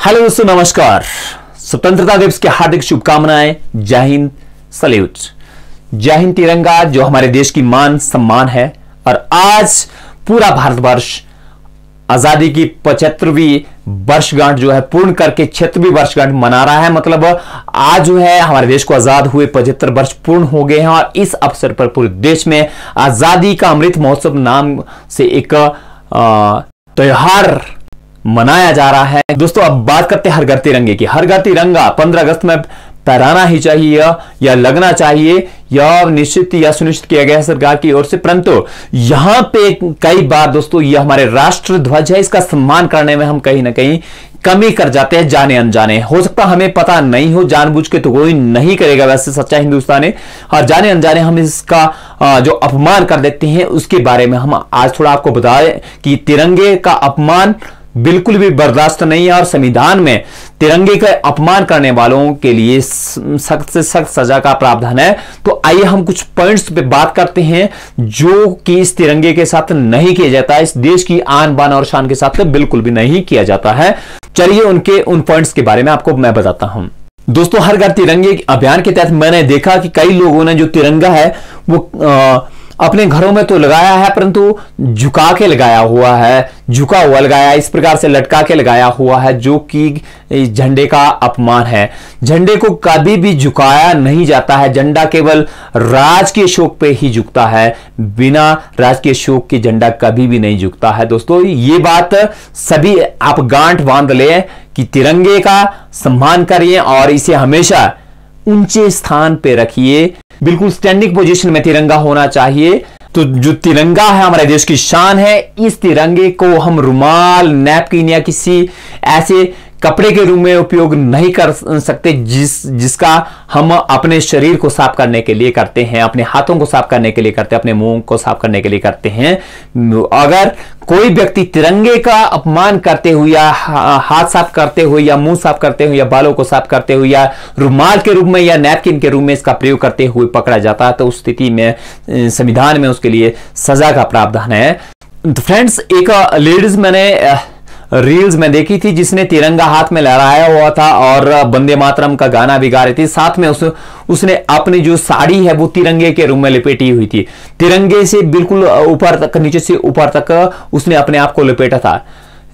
Hello दोस्तों, नमस्कार। स्वतंत्रता दिवस की हार्दिक शुभकामनाएँ। जय हिंद, सल्यूट। जय हिंद तिरंगा, जो हमारे देश की मान, सम्मान है। और आज पूरा भारतवर्ष आज़ादी की पचहत्तरवीं वर्षगांठ जो है, पूर्ण करके छिहत्तरवीं वर्षगांठ मना रहा है। मतलब आज जो है, हमारे देश को आज़ाद हुए पचहत्तर वर्ष पूर्ण हो गए हैं। और इस अवसर पर पूरे देश में आज़ादी का अमृत महोत्सव नाम से एक त्योहार मनाया जा रहा है। दोस्तों, अब बात करते हैं हर घर तिरंगे की। हर घर तिरंगा पंद्रह अगस्त में फहराना ही चाहिए या लगना चाहिए, या निश्चित या सुनिश्चित किया गया है सरकार की ओर से। परंतु यहाँ पे कई बार दोस्तों, ये हमारे राष्ट्र ध्वज है, इसका सम्मान करने में हम कहीं ना कहीं कमी कर जाते हैं, जाने अनजाने। हो सकता हमें पता नहीं हो, जानबूझ के तो कोई नहीं करेगा वैसे सच्चा हिंदुस्तानी। और जाने अनजाने हम इसका जो अपमान कर देते हैं, उसके बारे में हम आज थोड़ा आपको बताएँ कि तिरंगे का अपमान बिल्कुल भी बर्दाश्त नहीं है और संविधान में तिरंगे का अपमान करने वालों के लिए सख्त से सख्त सजा का प्रावधान है। तो आइए हम कुछ पॉइंट्स पे बात करते हैं जो कि इस तिरंगे के साथ नहीं किया जाता। इस देश की आन बान और शान के साथ बिल्कुल भी नहीं किया जाता है। चलिए उनके उन पॉइंट्स के बारे में आपको मैं बताता हूँ। दोस्तों हर घर तिरंगे अभियान के तहत मैंने देखा कि कई लोगों ने जो तिरंगा है वो आ, अपने घरों में तो लगाया है, परंतु झुका के लगाया हुआ है, झुका हुआ लगाया इस प्रकार से लटका के लगाया हुआ है, जो कि झंडे का अपमान है। झंडे को कभी भी झुकाया नहीं जाता है, झंडा केवल राजकीय शोक पे ही झुकता है, बिना राजकीय शोक के झंडा कभी भी नहीं झुकता है। दोस्तों, ये बात सभी आप गांठ बाँध ले कि तिरंगे का सम्मान करिए और इसे हमेशा ऊँचे स्थान पे रखिए। बिल्कुल स्टैंडिंग पोजिशन में तिरंगा होना चाहिए। तो जो तिरंगा है हमारे देश की शान है, इस तिरंगे को हम रुमाल नैपकिन या किसी ऐसे कपड़े के रूप में उपयोग नहीं कर सकते, जिस, जिसका हम अपने शरीर को साफ़ करने के लिए करते हैं, अपने हाथों को साफ़ करने के लिए करते हैं, अपने मुँह को साफ़ करने के लिए करते हैं। अगर कोई व्यक्ति तिरंगे का अपमान करते हुए या हाथ साफ़ करते हुए या मुँह साफ़ करते हुए या बालों को साफ़ करते हुए या रुमाल के रूप में या नैपकिन के रूप में इसका प्रयोग करते हुए पकड़ा जाता है तो उस स्थिति में संविधान में उसके लिए सजा का प्रावधान है। तो फ्रेंड्स, एक लेडीज़ मैंने रील्स में देखी थी जिसने तिरंगा हाथ में लहराया हुआ था और बंदे मातरम का गाना भी गा रही थी। साथ में उस, उसने अपनी जो साड़ी है वो तिरंगे के रूम में लपेटी हुई थी। तिरंगे से बिल्कुल ऊपर तक, नीचे से ऊपर तक उसने अपने आप को लपेटा था।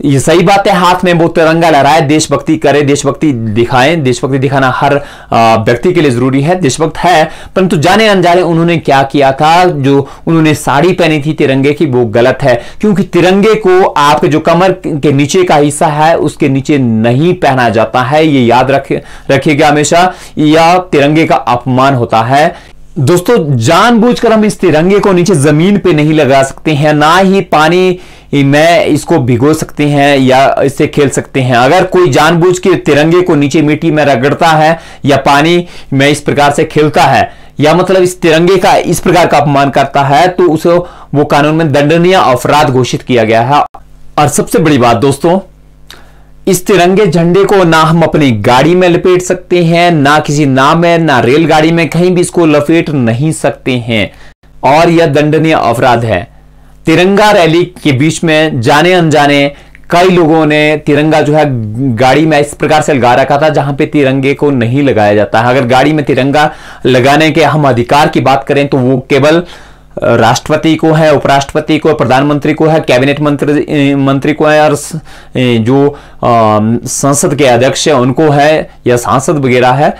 ये सही बात है, हाथ में वो तिरंगा लहराए, देशभक्ति करे, देशभक्ति दिखाएँ। देशभक्ति दिखाना हर व्यक्ति के लिए ज़रूरी है, देशभक्त है। परंतु जाने अनजाने उन्होंने क्या किया था? जो उन्होंने साड़ी पहनी थी तिरंगे की, वो गलत है। क्योंकि तिरंगे को आपके जो कमर के नीचे का हिस्सा है, उसके नीचे नहीं पहना जाता है। ये याद रखे, रखिएगा हमेशा, या तिरंगे का अपमान होता है। दोस्तों, जानबूझकर हम इस तिरंगे को नीचे ज़मीन पे नहीं लगा सकते हैं, ना ही पानी में इसको भिगो सकते हैं या इससे खेल सकते हैं। अगर कोई जानबूझ के तिरंगे को नीचे मिट्टी में रगड़ता है या पानी में इस प्रकार से खेलता है, या मतलब इस तिरंगे का इस प्रकार का अपमान करता है तो उसे वो कानून में दंडनीय अपराध घोषित किया गया है। और सबसे बड़ी बात दोस्तों इस तिरंगे झंडे को ना हम अपनी गाड़ी में लपेट सकते हैं, ना किसी नाम में, ना रेलगाड़ी में कहीं भी इसको लपेट नहीं सकते हैं। और यह दंडनीय अपराध है। तिरंगा रैली के बीच में जाने अनजाने कई लोगों ने तिरंगा जो है गाड़ी में इस प्रकार से लगा रखा था, जहाँ पे तिरंगे को नहीं लगाया जाता। है अगर गाड़ी में तिरंगा लगाने के हम अधिकार की बात करें तो वो केवल राष्ट्रपति को है, उपराष्ट्रपति को प्रधानमंत्री को है, कैबिनेट मंत्री मंत्री को है, और जो संसद के अध्यक्ष है, उनको है, या सांसद वगैरह है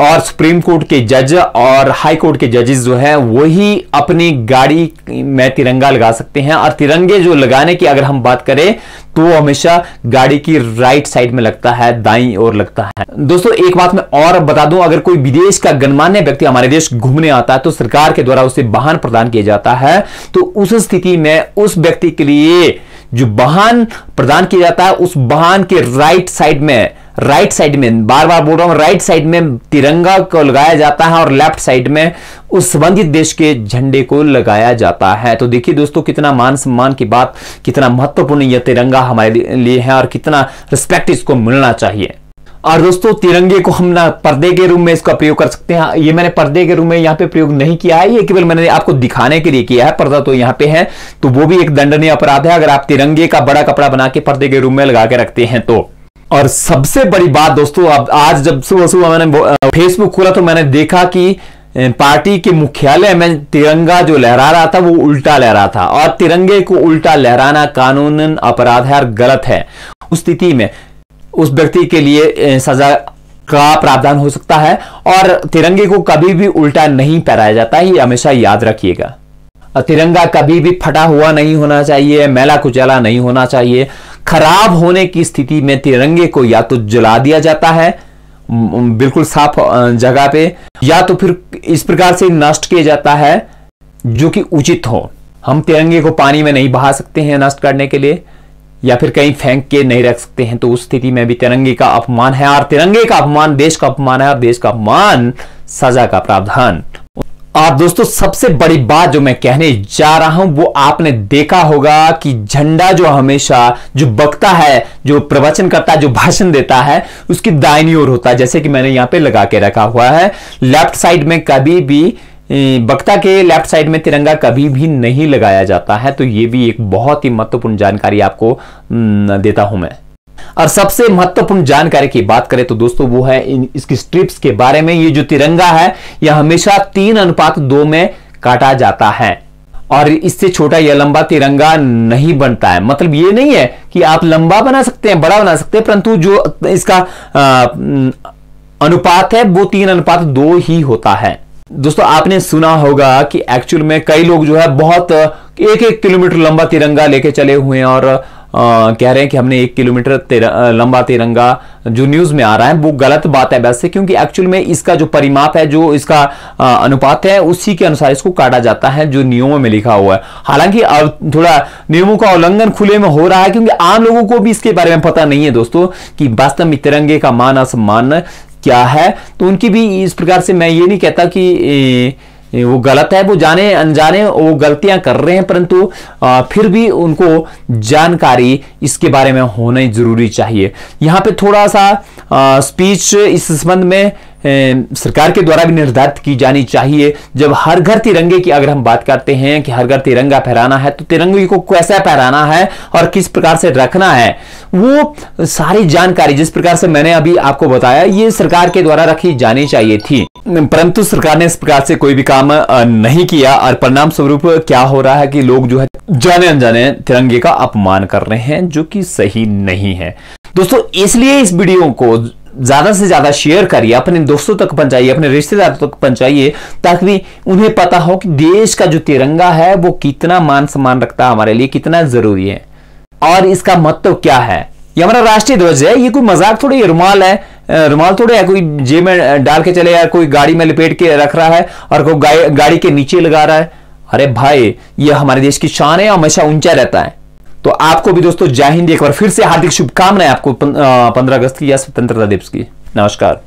और सुप्रीम कोर्ट के जज और हाई कोर्ट के जजेस जो है वही अपनी गाड़ी में तिरंगा लगा सकते हैं और तिरंगे जो लगाने की अगर हम बात करें तो हमेशा गाड़ी की राइट साइड में लगता है, दाई और लगता है। दोस्तों, एक बात मैं और बता दूँ, अगर कोई विदेश का गणमान्य व्यक्ति हमारे देश घूमने आता है तो सरकार के द्वारा उसे वाहन प्रदान किया जाता है तो उस स्थिति में उस व्यक्ति के लिए जो वाहन प्रदान किया जाता है, उस वाहन के राइट साइड में राइट साइड में बार बार बोल रहा हूँ, राइट साइड में तिरंगा को लगाया जाता है और लेफ़्ट साइड में उस संबंधित देश के झंडे को लगाया जाता है। तो देखिए दोस्तों, कितना मान सम्मान की बात, कितना महत्वपूर्ण यह तिरंगा हमारे लिए है और कितना रिस्पेक्ट इसको मिलना चाहिए। और दोस्तों, तिरंगे को हम ना पर्दे के रूम में इसका प्रयोग कर सकते हैं। ये मैंने पर्दे के रूम में यहाँ पे प्रयोग नहीं किया है, ये केवल मैंने आपको दिखाने के लिए किया है। पर्दा तो यहाँ पे है तो वो भी एक दंडनीय अपराध है। अगर आप तिरंगे का बड़ा कपड़ा बना के पर्दे के रूम में लगा के रखते हैं तो। और सबसे बड़ी बात दोस्तों अब आज जब सुबह सुबह मैंने फेसबुक खोला तो मैंने देखा कि पार्टी के मुख्यालय में तिरंगा जो लहरा रहा था वो उल्टा लहरा था और तिरंगे को उल्टा लहराना कानूनन अपराध है और गलत है। उस स्थिति में उस व्यक्ति के लिए सजा का प्रावधान हो सकता है और तिरंगे को कभी भी उल्टा नहीं पहराया जाता, ये हमेशा याद रखिएगा। तिरंगा कभी भी फटा हुआ नहीं होना चाहिए, मैला कुचला नहीं होना चाहिए। खराब होने की स्थिति में तिरंगे को या तो जला दिया जाता है बिल्कुल साफ़ जगह पे, या तो फिर इस प्रकार से नष्ट किया जाता है, जो कि उचित हो। हम तिरंगे को पानी में नहीं बहा सकते हैं नष्ट करने के लिए, या फिर कहीं फेंक के नहीं रख सकते हैं तो उस स्थिति में भी तिरंगे का अपमान है, और तिरंगे का अपमान, देश का अपमान है, और देश का अपमान सजा का प्रावधान। और दोस्तों, सबसे बड़ी बात जो मैं कहने जा रहा हूँ, वो आपने देखा होगा कि झंडा जो हमेशा जो बकता है, जो प्रवचन करता है, जो भाषण देता है, उसकी दाहिनी ओर होता है, जैसे कि मैंने यहाँ पे लगा के रखा हुआ है। लेफ़्ट साइड में कभी भी बक्ता के लेफ़्ट साइड में तिरंगा कभी भी नहीं लगाया जाता है। तो ये भी एक बहुत ही महत्वपूर्ण जानकारी आपको देता हूँ मैं। और सबसे महत्वपूर्ण जानकारी की बात करें तो दोस्तों वो है इन इसकी स्ट्रिप्स के बारे में। ये जो तिरंगा है, यह हमेशा तीन अनुपात दो में काटा जाता है। और इससे छोटा या लंबा तिरंगा नहीं बनता है। मतलब ये नहीं है कि आप लंबा बना सकते हैं, बड़ा बना सकते हैं, परंतु जो इसका अनुपात है, वो तीन अनुपात दो ही होता है। दोस्तों, आपने सुना होगा कि एक्चुअल में कई लोग जो है बहुत एक एक किलोमीटर लंबा तिरंगा लेके चले हुए हैं और कह रहे हैं कि हमने एक किलोमीटर लंबा तिरंगा जो न्यूज़ में आ रहा है, वो गलत बात है वैसे, क्योंकि एक्चुअल में इसका जो परिमाप है, जो इसका अनुपात है, उसी के अनुसार इसको काटा जाता है, जो नियमों में लिखा हुआ है। हालाँकि अब थोड़ा नियमों का उल्लंघन खुले में हो रहा है, क्योंकि आम लोगों को भी इसके बारे में पता नहीं है दोस्तों, कि वास्तव में तिरंगे का मान असमान क्या है। तो उनकी भी इस प्रकार से मैं ये नहीं कहता कि वो गलत है, वो जाने, अनजाने, वो गलतियाँ कर रहे हैं, परंतु फिर भी उनको जानकारी इसके बारे में होना ज़रूरी चाहिए। यहाँ पे थोड़ा सा स्पीच इस संबंध में सरकार के द्वारा भी निर्धारित की जानी चाहिए। जब हर घर तिरंगे की अगर हम बात करते हैं कि हर घर तिरंगा फहराना है तो तिरंगे को कैसा फहराना है और किस प्रकार से रखना है, वो सारी जानकारी जिस प्रकार से मैंने अभी आपको बताया, ये सरकार के द्वारा रखी जानी चाहिए थी। परंतु सरकार ने इस प्रकार से कोई भी काम नहीं किया और परिणाम स्वरूप क्या हो रहा है कि लोग जो है जाने अनजाने तिरंगे का अपमान कर रहे हैं, जो कि सही नहीं है। दोस्तों, इसलिए इस वीडियो को ज़्यादा से ज़्यादा शेयर करिए, अपने दोस्तों तक पहुंचाइए, अपने रिश्तेदारों तक पहुंचाइए, ताकि उन्हें पता हो कि देश का जो तिरंगा है, वो कितना मान सम्मान रखता है हमारे लिए, कितना ज़रूरी है। और इसका महत्व क्या है? ये हमारा राष्ट्रीय ध्वज है, ये कोई मज़ाक थोड़ी रुमाल है। रुमाल थोड़े है कोई जेब में डाल के चले या कोई गाड़ी में लपेट के रख रहा है और कोई गाड़ी के नीचे लगा रहा है? अरे भाई, ये हमारे देश की शान है, हमेशा ऊँचा रहता है। तो आपको भी दोस्तों, जय हिंद एक बार फिर से हार्दिक शुभकामनाएँ आपको पंद्रह अगस्त की या स्वतंत्रता दिवस की। नमस्कार।